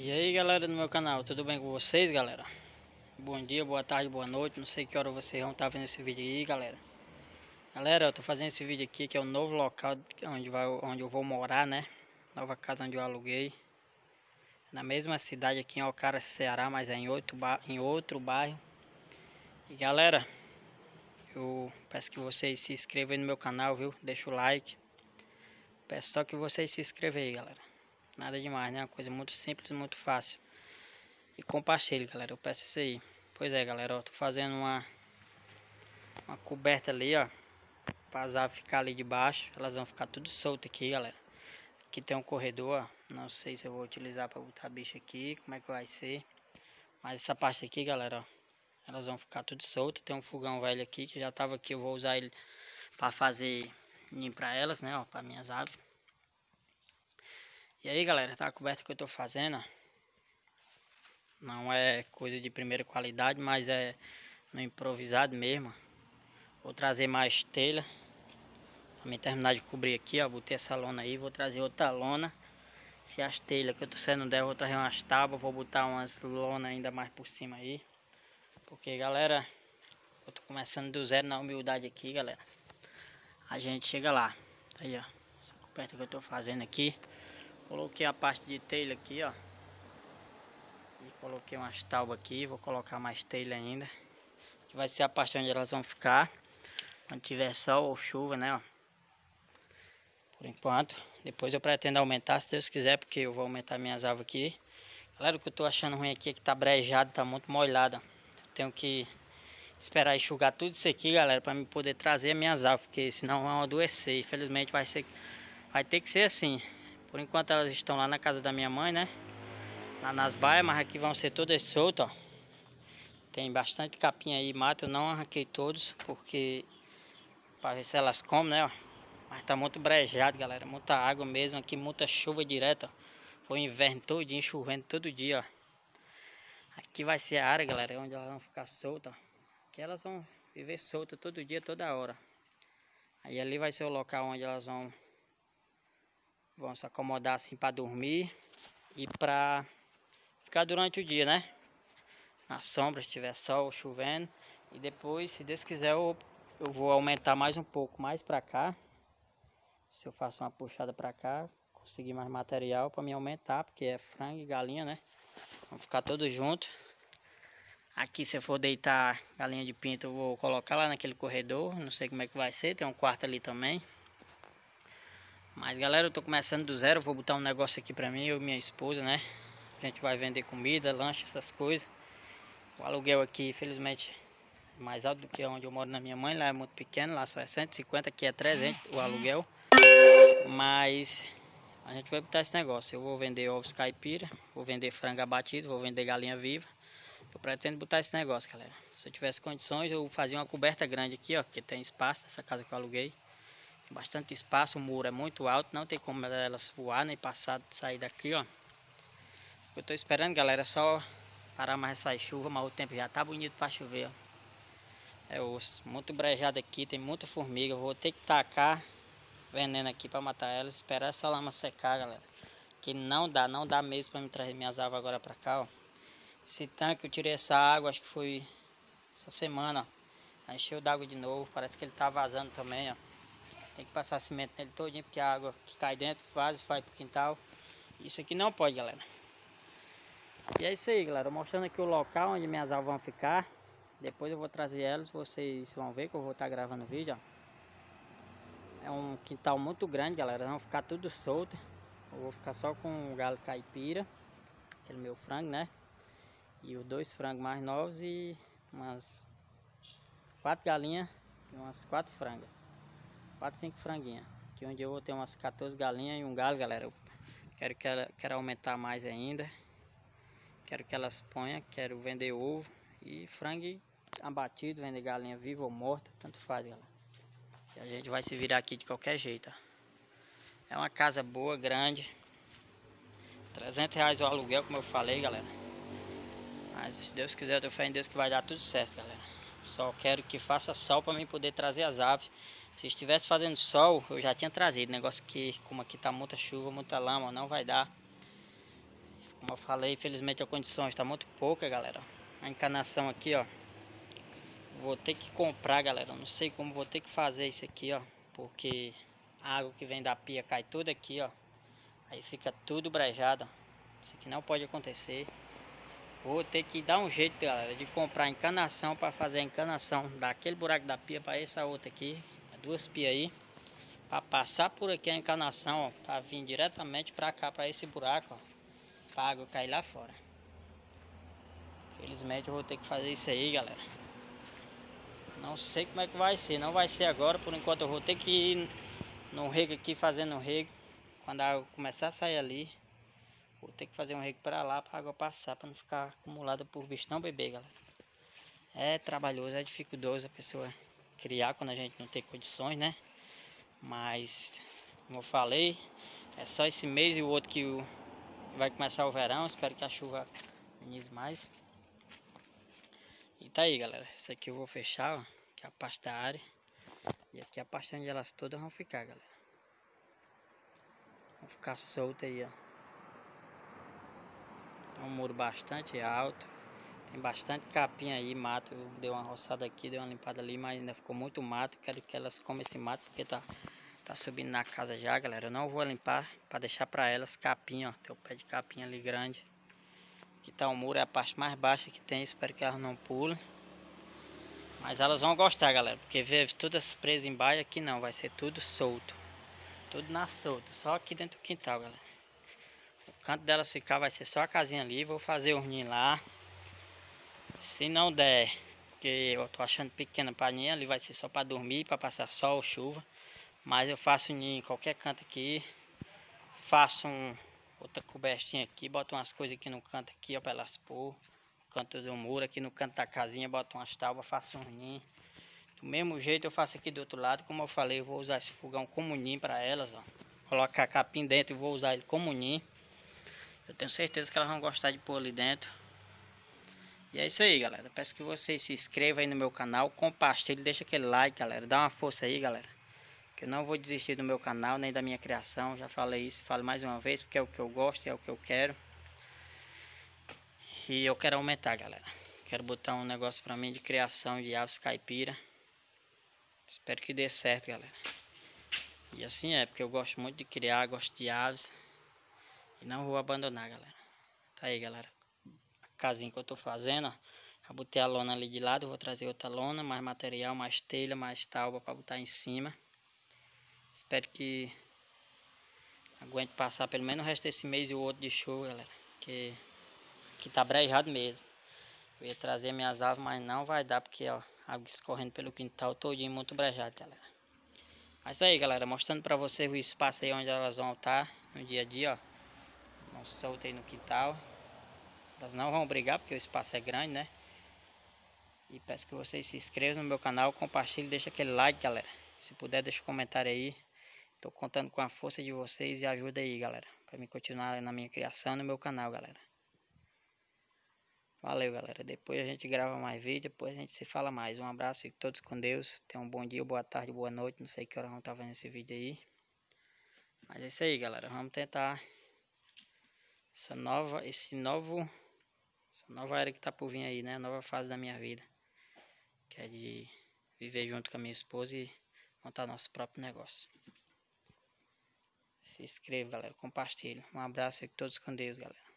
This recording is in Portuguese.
E aí galera do meu canal, tudo bem com vocês galera? Bom dia, boa tarde, boa noite, não sei que hora vocês vão estar vendo esse vídeo aí galera. Galera, eu tô fazendo esse vídeo aqui que é o novo local onde, vai, onde eu vou morar né? Nova casa onde eu aluguei. Na mesma cidade aqui em Alcara, Ceará, mas é em outro, em outro bairro. E galera, eu peço que vocês se inscrevam aí no meu canal, viu? Deixa o like. Peço só que vocês se inscrevam aí galera Nada demais, né? Uma coisa muito simples, muito fácil. E compartilhe, galera. Eu peço isso aí. Pois é, galera, ó. Tô fazendo uma, uma coberta ali, ó. Pra as aves ficar ali debaixo. Elas vão ficar tudo soltas aqui, galera. Aqui tem um corredor, ó. Não sei se eu vou utilizar pra botar bicho aqui. Como é que vai ser. Mas essa parte aqui, galera, ó. Elas vão ficar tudo soltas. Tem um fogão velho aqui que já tava aqui. Eu vou usar ele pra fazer ninho pra elas, né, ó. Pra minhas aves. E aí galera, tá a coberta que eu tô fazendo Não é coisa de primeira qualidade, mas é no improvisado mesmo. Vou trazer mais telha. Mim terminar de cobrir aqui, ó Botei essa lona aí, vou trazer outra lona. Se as telhas que eu tô sendo der, vou trazer umas tábuas Vou botar umas lonas ainda mais por cima aí. Porque galera Eu tô começando do zero na humildade aqui, galera. A gente chega lá. Aí ó Essa coberta que eu tô fazendo aqui Coloquei a parte de telha aqui, ó. E coloquei umas tábuas aqui. Vou colocar mais telha ainda. Que vai ser a parte onde elas vão ficar. Quando tiver sol ou chuva, né, ó. Por enquanto. Depois eu pretendo aumentar, se Deus quiser, porque eu vou aumentar minhas árvores aqui. Galera, o que eu tô achando ruim aqui é que tá brejado, tá muito molhada. Tenho que esperar enxugar tudo isso aqui, galera, para me poder trazer minhas árvores, porque senão vão adoecer. Infelizmente vai ser vai ter que ser assim. Por enquanto elas estão lá na casa da minha mãe, né? Lá nas baias, mas aqui vão ser todas soltas, ó. Tem bastante capinha aí, mato. Eu não arranquei todos, porque... Pra ver se elas comem, né, ó. Mas tá muito brejado, galera. Muita água mesmo aqui, muita chuva direta, ó. Foi inverno todinho, chovendo todo dia, ó. Aqui vai ser a área, galera, onde elas vão ficar soltas. Aqui elas vão viver soltas todo dia, toda hora. Aí ali vai ser o local onde elas vão Vamos acomodar assim para dormir e para ficar durante o dia, né? Na sombra, se tiver sol, chovendo. E depois, se Deus quiser, eu, eu vou aumentar mais um pouco mais para cá. Se eu faço uma puxada para cá, conseguir mais material para me aumentar, porque é frango e galinha, né? Vamos ficar todos juntos. Aqui se eu for deitar galinha de pinto, eu vou colocar lá naquele corredor. Não sei como é que vai ser, tem um quarto ali também. Mas galera, eu tô começando do zero, vou botar um negócio aqui pra mim, eu e minha esposa, né? A gente vai vender comida, lanche, essas coisas. O aluguel aqui, infelizmente, é mais alto do que onde eu moro na minha mãe, lá é muito pequeno, lá só é 150, aqui é 300 o aluguel. Mas a gente vai botar esse negócio, eu vou vender ovos caipira, vou vender frango abatido, vou vender galinha viva. Eu pretendo botar esse negócio, galera. Se eu tivesse condições, eu fazia uma coberta grande aqui, ó, que tem espaço nessa casa que eu aluguei bastante espaço, o muro é muito alto, não tem como elas voar nem passar, sair daqui, ó. Eu tô esperando, galera, só parar mais essa chuva, mas o tempo já tá bonito para chover, ó. É osso, muito brejado aqui, tem muita formiga, vou ter que tacar veneno aqui para matar elas, esperar essa lama secar, galera. Que não dá, não dá mesmo para me trazer minhas árvores agora para cá, ó. Esse tanque eu tirei essa água, acho que foi essa semana, ó. Encheu d'água de novo, parece que ele tá vazando também, ó. Tem que passar cimento nele todinho, porque a água que cai dentro quase vai pro quintal. Isso aqui não pode, galera. E é isso aí, galera. Mostrando aqui o local onde minhas aves vão ficar. Depois eu vou trazer elas, vocês vão ver que eu vou estar gravando o vídeo, ó. É um quintal muito grande, galera. Vão ficar tudo solto. Eu vou ficar só com o galo caipira. Aquele meu frango, né? E os dois frangos mais novos e umas quatro galinhas e umas quatro frangas. 4, 5 franguinhas. Aqui onde eu vou ter umas 14 galinhas e um galo, galera. Eu quero, que ela, quero aumentar mais ainda. Quero que elas ponham, quero vender ovo e frango abatido, vender galinha viva ou morta, tanto faz, galera. E a gente vai se virar aqui de qualquer jeito, ó. É uma casa boa, grande. 300 reais o aluguel, como eu falei, galera. Mas se Deus quiser, eu tô fé em Deus que vai dar tudo certo, galera. Só quero que faça sol para mim poder trazer as aves se estivesse fazendo sol, eu já tinha trazido. Negócio que, como aqui tá muita chuva, muita lama, não vai dar. Como eu falei, infelizmente a condição está muito pouca, galera. A encanação aqui, ó. Vou ter que comprar, galera. Não sei como vou ter que fazer isso aqui, ó. Porque a água que vem da pia cai toda aqui, ó. Aí fica tudo brejado. Isso aqui não pode acontecer. Vou ter que dar um jeito, galera, de comprar encanação para fazer a encanação daquele buraco da pia para essa outra aqui. Pias aí. Para passar por aqui a encanação. Para vir diretamente para cá, para esse buraco. Para a água cair lá fora. Felizmente eu vou ter que fazer isso aí, galera. Não sei como é que vai ser. Não vai ser agora. Por enquanto eu vou ter que ir no rego aqui fazendo o rego. Quando a água começar a sair ali. Vou ter que fazer um rego para lá para a água passar. Para não ficar acumulada por bicho não beber, galera. É trabalhoso, é dificultoso a pessoa criar quando a gente não tem condições, né? Mas, como eu falei, é só esse mês e o outro que vai começar o verão. Espero que a chuva amenize mais. E tá aí, galera. Isso aqui eu vou fechar, ó. Que é a parte da área. E aqui a parte onde elas todas vão ficar, galera. Vão ficar soltas aí, ó. É um muro bastante alto. Tem bastante capim aí, mato. Deu uma roçada aqui, deu uma limpada ali, mas ainda ficou muito mato. Quero que elas comam esse mato porque tá, tá subindo na casa já, galera. Eu não vou limpar para deixar para elas capim, ó. Tem o pé de capim ali grande. Aqui tá o muro, é a parte mais baixa que tem. Espero que elas não pulem. Mas elas vão gostar, galera. Porque ver todas presas embaixo aqui não. Vai ser tudo solto. Tudo na solta. Só aqui dentro do quintal, galera. O canto delas ficar vai ser só a casinha ali. Vou fazer o ninho lá. Se não der, porque eu tô achando pequena para ninho, ali vai ser só para dormir, para passar sol chuva. Mas eu faço ninho em qualquer canto aqui. Faço um outra cobertinha aqui, boto umas coisas aqui no canto aqui, ó, para elas pôr. Canto do muro, aqui no canto da casinha, boto umas tábuas, faço um ninho. Do mesmo jeito eu faço aqui do outro lado, como eu falei, eu vou usar esse fogão como ninho para elas, ó. Colocar capim dentro e vou usar ele como ninho. Eu tenho certeza que elas vão gostar de pôr ali dentro. E é isso aí, galera. Peço que vocês se inscrevam aí no meu canal, compartilhem, deixa aquele like, galera. Dá uma força aí, galera que eu não vou desistir do meu canal, nem da minha criação, já falei isso, falo mais uma vez, porque é o que eu gosto, é o que eu quero. E eu quero aumentar, galera. Quero botar um negócio pra mim de criação de aves caipira. Espero que dê certo, galera. E assim é, porque eu gosto muito de criar, gosto de aves. E não vou abandonar, galera. Tá aí, galera. Casinha que eu tô fazendo, ó. Já botei a lona ali de lado, vou trazer outra lona, mais material, mais telha, mais talba para botar em cima. Espero que aguente passar pelo menos o resto desse mês e o outro de show, galera. Que aqui tá brejado mesmo. Eu ia trazer minhas aves, mas não vai dar porque, ó, água escorrendo pelo quintal todinho, muito brejado, galera. Mas aí, galera, mostrando pra vocês o espaço aí onde elas vão estar no dia a dia, ó. Não solta aí no quintal. Elas não vão brigar porque o espaço é grande, né? E peço que vocês se inscrevam no meu canal, compartilhem, deixa aquele like, galera. Se puder, deixa um comentário aí. Tô contando com a força de vocês e ajuda aí, galera. Pra me continuar na minha criação no meu canal, galera. Valeu, galera. Depois a gente grava mais vídeo, depois a gente se fala mais. Um abraço, e todos com Deus. Tenham um bom dia, boa tarde, boa noite. Não sei que hora vão estar vendo esse vídeo aí. Mas é isso aí, galera. Vamos tentar essa nova, esse novo, nova era que tá por vir aí, né? Nova fase da minha vida. Que é de viver junto com a minha esposa e montar nosso próprio negócio. Se inscreva, galera. Compartilhe. Um abraço e todos com Deus, galera.